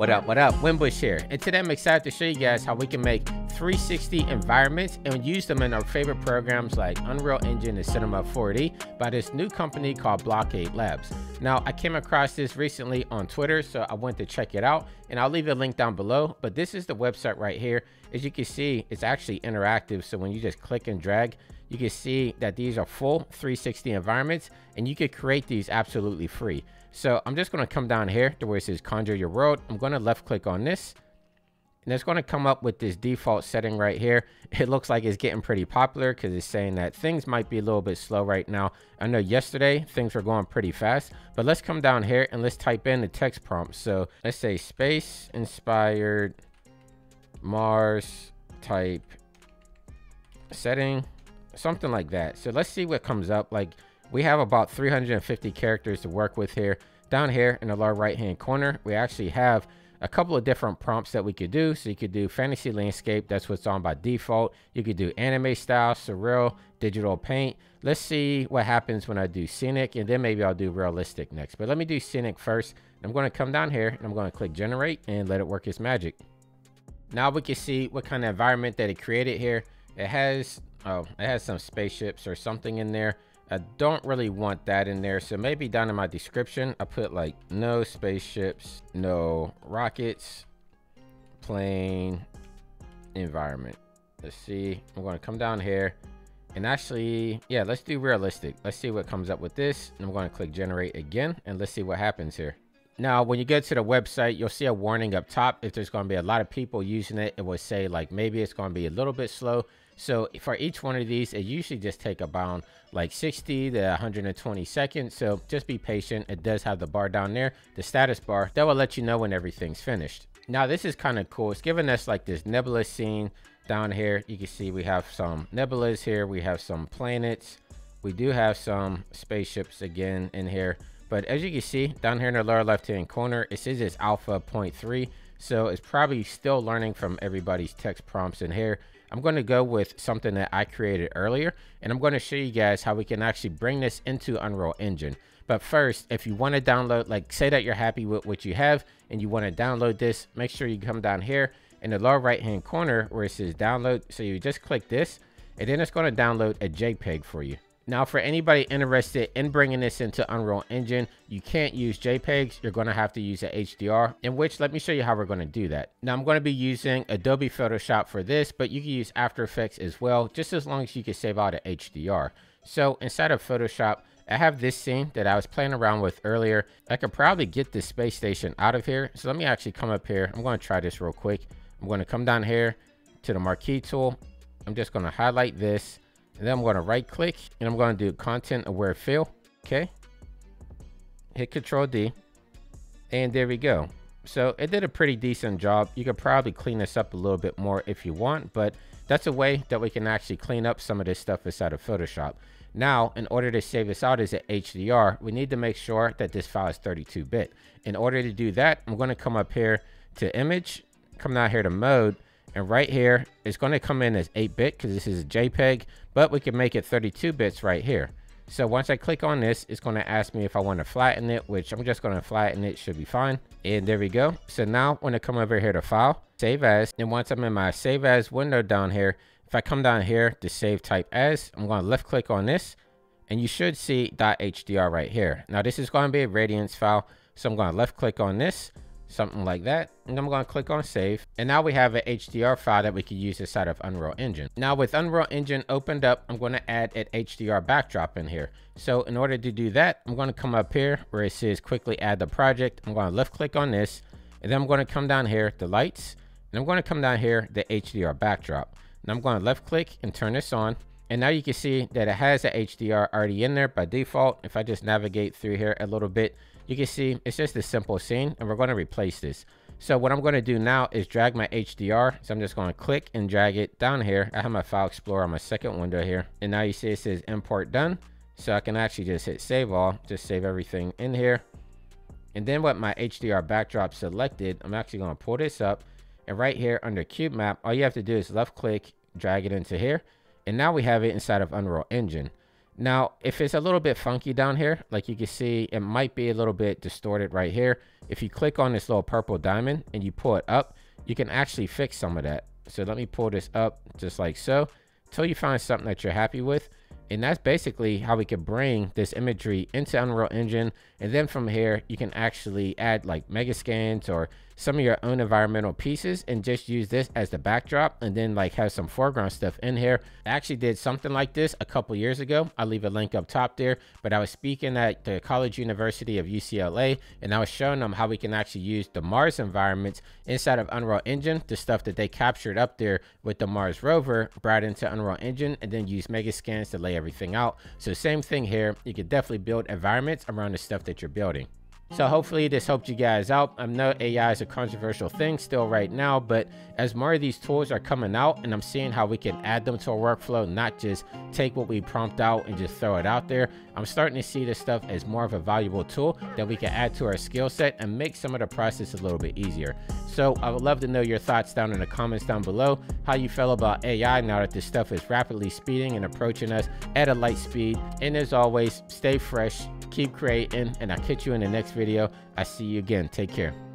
What up, what up, Winbush here. And today I'm excited to show you guys how we can make 360 environments and use them in our favorite programs like Unreal Engine and Cinema 4D by this new company called Blockade Labs. Now, I came across this recently on Twitter, so I went to check it out and I'll leave a link down below. But this is the website right here. As you can see, it's actually interactive. So when you just click and drag, you can see that these are full 360 environments and you could create these absolutely free. So I'm just going to come down here to where it says conjure your world. I'm going to left click on this. And it's going to come up with this default setting right here. It looks like it's getting pretty popular because it's saying that things might be a little bit slow right now. I know yesterday things were going pretty fast, but let's come down here and let's type in the text prompt. So let's say space inspired Mars type setting, something like that. So let's see what comes up. Like we have about 350 characters to work with here. Down here in the lower right hand corner, we actually have a couple of different prompts that we could do. So you could do fantasy landscape, that's what's on by default. You could do anime style, surreal, digital paint. Let's see what happens when I do scenic and then maybe I'll do realistic next. But let me do scenic first. I'm going to come down here and I'm going to click generate and let it work its magic. Now we can see what kind of environment that it created here. It has, oh, it has some spaceships or something in there. I don't really want that in there. So maybe down in my description, I put like no spaceships, no rockets, plane, environment. Let's see. I'm going to come down here and actually, yeah, let's do realistic. Let's see what comes up with this. I'm going to click generate again and let's see what happens here. Now, when you get to the website, you'll see a warning up top. If there's going to be a lot of people using it, it will say like maybe it's going to be a little bit slow. So for each one of these, it usually just take about like 60 to 120 seconds. So just be patient. It does have the bar down there, the status bar. That will let you know when everything's finished. Now this is kind of cool. It's giving us like this nebula scene down here. You can see we have some nebulas here. We have some planets. We do have some spaceships again in here. But as you can see down here in the lower left hand corner, it says it's alpha 0.3. So it's probably still learning from everybody's text prompts in here. I'm going to go with something that I created earlier, and I'm going to show you guys how we can actually bring this into Unreal Engine. But first, if you want to download, like say that you're happy with what you have and you want to download this, make sure you come down here in the lower right hand corner where it says download. So you just click this and then it's going to download a JPEG for you. Now, for anybody interested in bringing this into Unreal Engine, you can't use JPEGs. You're going to have to use a HDR, in which let me show you how we're going to do that. Now, I'm going to be using Adobe Photoshop for this, but you can use After Effects as well, just as long as you can save out a HDR. So inside of Photoshop, I have this scene that I was playing around with earlier. I could probably get the space station out of here. So let me actually come up here. I'm going to try this real quick. I'm going to come down here to the marquee tool. I'm just going to highlight this and then I'm going to right click and I'm going to do content aware fill. Okay. Hit control D. And there we go. So it did a pretty decent job. You could probably clean this up a little bit more if you want, but that's a way that we can actually clean up some of this stuff inside of Photoshop. Now, in order to save this out as an HDR, we need to make sure that this file is 32-bit. In order to do that, I'm going to come up here to image, come down here to mode, and right here, it's going to come in as 8-bit because this is a JPEG, but we can make it 32 bits right here. So once I click on this, it's going to ask me if I want to flatten it, which I'm just going to flatten it, should be fine. And there we go. So now when I come over here to file, save as, and once I'm in my save as window down here, if I come down here to save type as, I'm going to left click on this, and you should see .hdr right here. Now this is going to be a radiance file, so I'm going to left click on this, something like that. And I'm going to click on save. And now we have an HDR file that we can use inside of Unreal Engine. Now with Unreal Engine opened up, I'm going to add an HDR backdrop in here. So in order to do that, I'm going to come up here where it says quickly add the project. I'm going to left click on this. And then I'm going to come down here, the lights. And I'm going to come down here, the HDR backdrop. And I'm going to left click and turn this on. And now you can see that it has a HDR already in there by default. If I just navigate through here a little bit, you can see it's just a simple scene and we're going to replace this. So what I'm going to do now is drag my HDR. So I'm just going to click and drag it down here. I have my file explorer on my second window here. And now you see it says import done. So I can actually just hit save all, just save everything in here. And then with my HDR backdrop selected, I'm actually going to pull this up. And right here under cube map, all you have to do is left click, drag it into here. And now we have it inside of Unreal Engine. Now, if it's a little bit funky down here, like you can see, it might be a little bit distorted right here. if you click on this little purple diamond and you pull it up, you can actually fix some of that. So let me pull this up just like so, until you find something that you're happy with. And that's basically how we could bring this imagery into Unreal Engine. And then from here, you can actually add like Megascans or some of your own environmental pieces and just use this as the backdrop and then like have some foreground stuff in here. I actually did something like this a couple years ago. I'll leave a link up top there, but I was speaking at the College University of UCLA and I was showing them how we can actually use the Mars environments inside of Unreal Engine, the stuff that they captured up there with the Mars rover brought into Unreal Engine and then use Megascans to lay everything out. So same thing here. You could definitely build environments around the stuff that you're building. So hopefully this helped you guys out. I know AI is a controversial thing still right now, but as more of these tools are coming out and I'm seeing how we can add them to our workflow, not just take what we prompt out and just throw it out there, I'm starting to see this stuff as more of a valuable tool that we can add to our skill set and make some of the process a little bit easier. So I would love to know your thoughts down in the comments down below, how you feel about AI now that this stuff is rapidly speeding and approaching us at a light speed. And as always, stay fresh, keep creating, and I'll catch you in the next video. I see you again. Take care.